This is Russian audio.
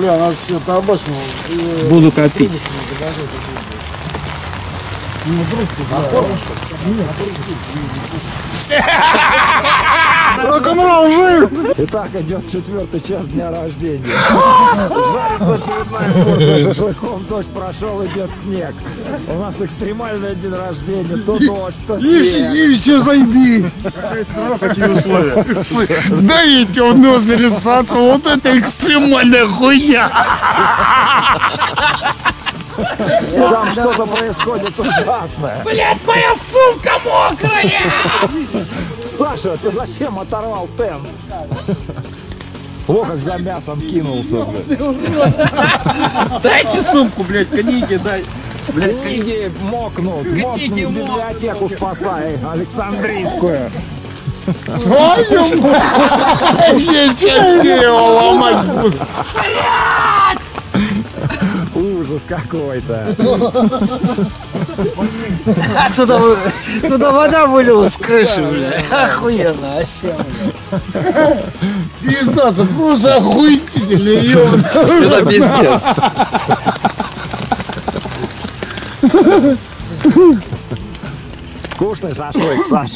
бля, надо все табачного. э, Буду копить. Рок-н-ролл жив! Итак, идет четвертый час дня рождения. Очередная порция шашлыков, дождь прошел, идет снег. У нас экстремальный день рождения, то дождь, то снег. Ивчи, зайдись! Какие условия? Дайте он нос нарисоваться, вот это экстремальная хуйня! Там что-то происходит ужасное. Блять, моя сумка мокрая! Саша, ты зачем оторвал тент? Во как за мясом кинулся. блядь. Дайте сумку, блядь, книги дай. Блядь, Книги мокнут, мокнут, библиотеку спасай, Александрийскую. Я что дерево ломать буду? Ужас какой-то. А туда, вы- туда вода вылилась с крыши, бля. Охуенно, вообще. Пизда, ты просто охуительный, ёбаный. Это пиздец. Вкусный шашлык, Саш.